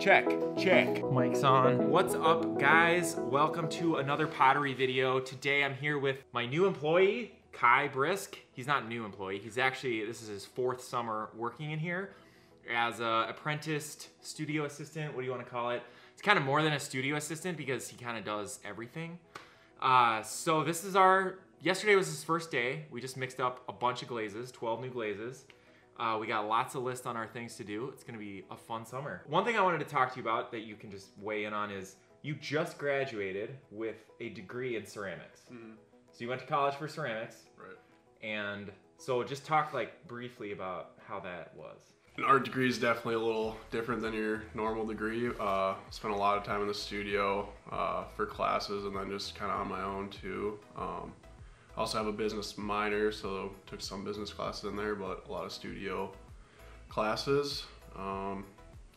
Check, check. Mic's on. What's up, guys? Welcome to another pottery video. Today I'm here with my new employee, Kai Brisk. He's not a new employee. He's actually, this is his fourth summer working in here as a apprenticed studio assistant. What do you want to call it? It's kind of more than a studio assistant because he kind of does everything. Uh, so this is our, yesterday was his first day. We just mixed up a bunch of glazes, 12 new glazes. Uh, we got lots of lists on our things to do. It's gonna be a fun summer. One thing I wanted to talk to you about that you can just weigh in on is you just graduated with a degree in ceramics. Mhm. So you went to college for ceramics, Right. and so just talk like briefly about how that was. An art degree is definitely a little different than your normal degree. Uh, spent a lot of time in the studio uh, for classes and then just kind of on my own too. Um, I also have a business minor, so took some business classes in there, but a lot of studio classes. Um,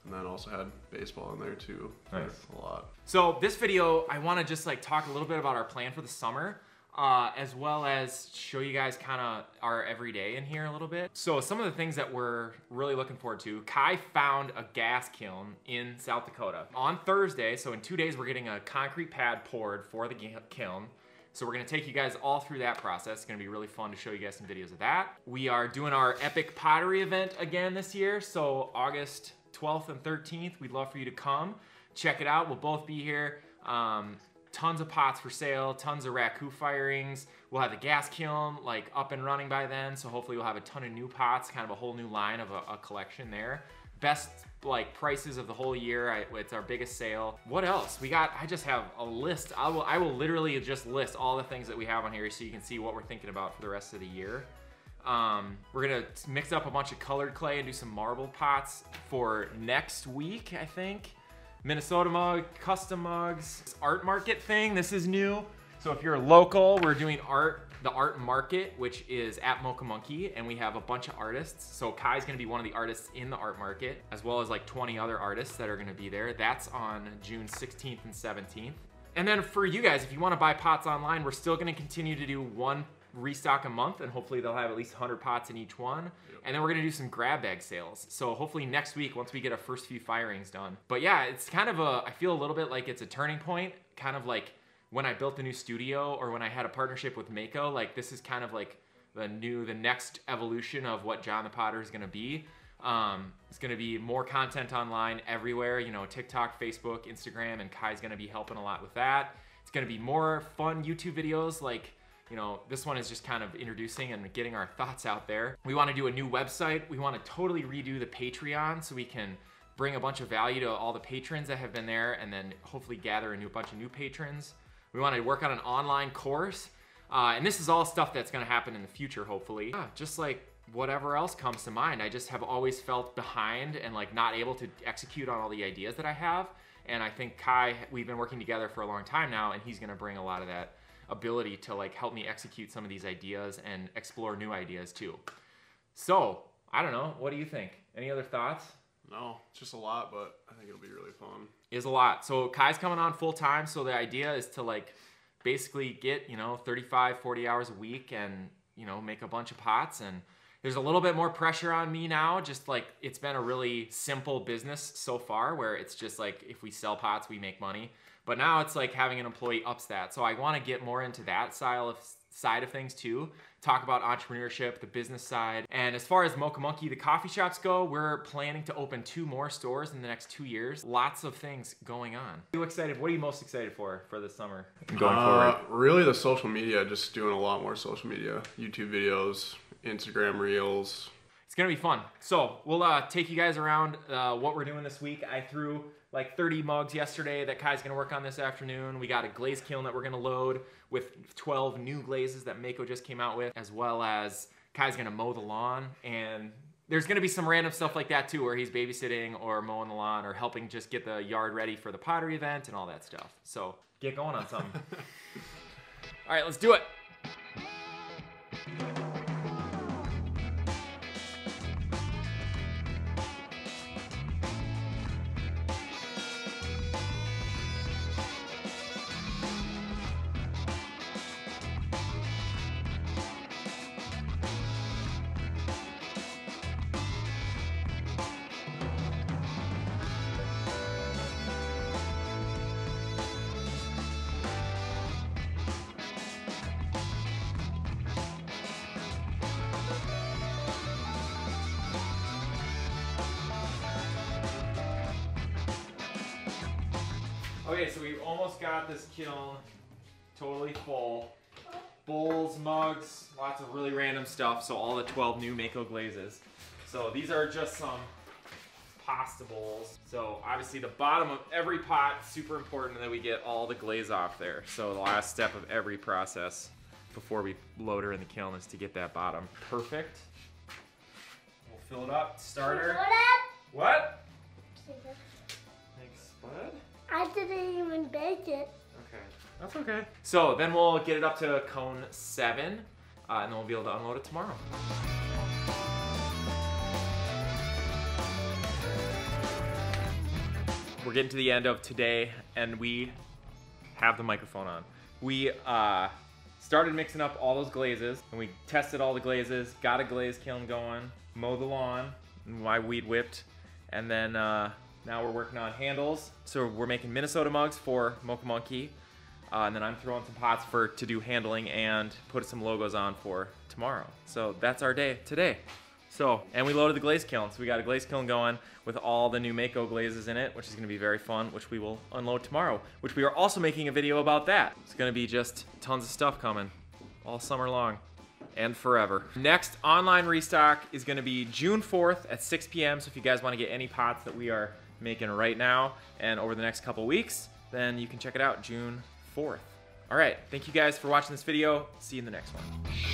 and then also had baseball in there too. Nice. A lot. So this video, I want to just like talk a little bit about our plan for the summer, uh, as well as show you guys kind of our everyday in here a little bit. So some of the things that we're really looking forward to, Kai found a gas kiln in South Dakota. On Thursday, so in two days, we're getting a concrete pad poured for the kiln. So we're gonna take you guys all through that process. It's gonna be really fun to show you guys some videos of that. We are doing our epic pottery event again this year. So August 12th and 13th, we'd love for you to come. Check it out, we'll both be here. Um, tons of pots for sale, tons of raku firings. We'll have the gas kiln like up and running by then. So hopefully we'll have a ton of new pots, kind of a whole new line of a, a collection there. Best like prices of the whole year. I, it's our biggest sale. What else? We got, I just have a list. I will, I will literally just list all the things that we have on here so you can see what we're thinking about for the rest of the year. Um, we're gonna mix up a bunch of colored clay and do some marble pots for next week, I think. Minnesota mug, custom mugs, art market thing. This is new. So if you're local, we're doing art, the art market, which is at Mocha Monkey, and we have a bunch of artists. So Kai's gonna be one of the artists in the art market, as well as like 20 other artists that are gonna be there. That's on June 16th and 17th. And then for you guys, if you wanna buy pots online, we're still gonna continue to do one restock a month, and hopefully they'll have at least 100 pots in each one. And then we're gonna do some grab bag sales. So hopefully next week, once we get our first few firings done. But yeah, it's kind of a, I feel a little bit like it's a turning point, kind of like when I built the new studio or when I had a partnership with Mayco, like this is kind of like the new, the next evolution of what Jon the Potter is gonna be. Um, it's gonna be more content online everywhere, you know, TikTok, Facebook, Instagram, and Kai's gonna be helping a lot with that. It's gonna be more fun YouTube videos like, you know, this one is just kind of introducing and getting our thoughts out there. We wanna do a new website. We wanna totally redo the Patreon so we can bring a bunch of value to all the patrons that have been there and then hopefully gather a new bunch of new patrons. We want to work on an online course. Uh, and this is all stuff that's going to happen in the future, hopefully. Yeah, just like whatever else comes to mind. I just have always felt behind and like not able to execute on all the ideas that I have. And I think Kai, we've been working together for a long time now, and he's going to bring a lot of that ability to like help me execute some of these ideas and explore new ideas too. So, I don't know. What do you think? Any other thoughts? No, it's just a lot, but I think it'll be really fun. is a lot. So Kai's coming on full time. So the idea is to like basically get, you know, 35, 40 hours a week and, you know, make a bunch of pots. And there's a little bit more pressure on me now. Just like it's been a really simple business so far where it's just like if we sell pots, we make money. But now it's like having an employee ups that. So I want to get more into that style of side of things too. Talk about entrepreneurship, the business side. And as far as Mocha Monkey, the coffee shops go, we're planning to open two more stores in the next two years. Lots of things going on. Are you excited? What are you most excited for for this summer? Going Uh, really, the social media, just doing a lot more social media, YouTube videos, Instagram reels. It's gonna be fun. So we'll uh, take you guys around uh, what we're doing this week. I threw like 30 mugs yesterday that Kai's gonna work on this afternoon. We got a glaze kiln that we're gonna load with 12 new glazes that Mayco just came out with, as well as Kai's gonna mow the lawn. And there's gonna be some random stuff like that too, where he's babysitting or mowing the lawn or helping just get the yard ready for the pottery event and all that stuff. So get going on something. all right, let's do it. Okay, so we've almost got this kiln totally full. Bowls, mugs, lots of really random stuff. So all the 12 new Mayco glazes. So these are just some pasta bowls. So obviously the bottom of every pot, super important that we get all the glaze off there. So the last step of every process before we load her in the kiln is to get that bottom perfect. We'll fill it up, starter. What? Thanks, bud. I didn't even bake it. Okay. That's okay. So then we'll get it up to cone seven, uh, and then we'll be able to unload it tomorrow. We're getting to the end of today, and we have the microphone on. We uh, started mixing up all those glazes, and we tested all the glazes, got a glaze kiln going, mowed the lawn, and I weed whipped, and then uh, now we're working on handles. So we're making Minnesota mugs for Mocha Monkey, uh, and then I'm throwing some pots for to do handling and put some logos on for tomorrow. So that's our day today. So, and we loaded the glaze kiln. So we got a glaze kiln going with all the new Mayco glazes in it, which is gonna be very fun, which we will unload tomorrow, which we are also making a video about that. It's gonna be just tons of stuff coming all summer long and forever. Next online restock is gonna be June 4th at 6 p.m. So if you guys wanna get any pots that we are making right now and over the next couple weeks, then you can check it out June 4th. All right, thank you guys for watching this video. See you in the next one.